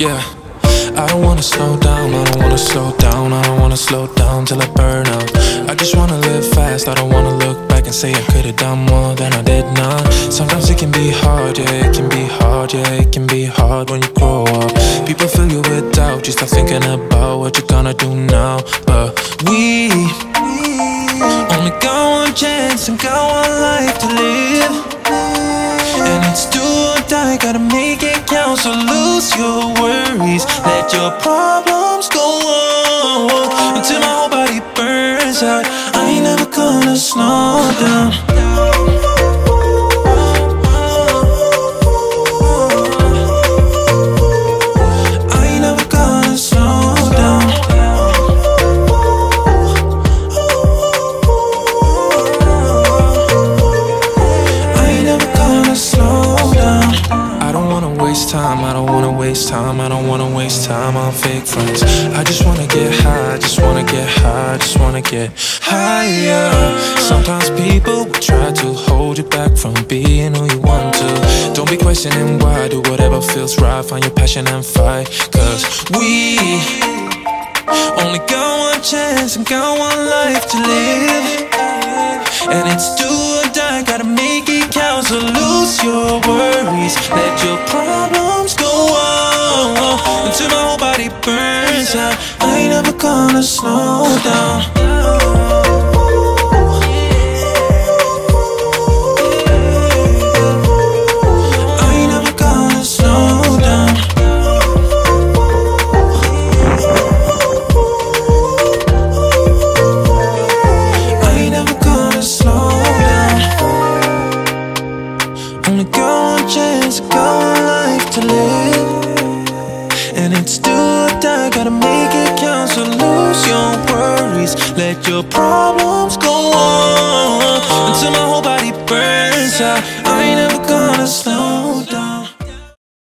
Yeah. I don't wanna slow down, I don't wanna slow down, I don't wanna slow down till I burn out. I just wanna live fast, I don't wanna look back and say I could've done more than I did now. Sometimes it can be hard, yeah, it can be hard, yeah, it can be hard when you grow up. People fill you with doubt, you start thinking about what you're gonna do now. But we only got one chance and got one life to live. And it's do or die, gotta make it count. So lose your worries, let your problems go on until my whole body burns out. I ain't never gonna slow down. Wanna waste time, I don't wanna waste time, I don't wanna waste time on fake friends. I just wanna get high, just wanna get high, just wanna get higher. Sometimes people will try to hold you back from being who you want to. Don't be questioning why, do whatever feels right, find your passion and fight. Cause we only got one chance and got one life to live. And it's do or die, gotta make it count. So lose your worries, let your problems go on until my whole body burns out. I ain't never gonna slow Only got one chance, got one life to live. And it's do or die, gotta make it count. So lose your worries, let your problems go on. Until my whole body burns out I ain't never gonna stop.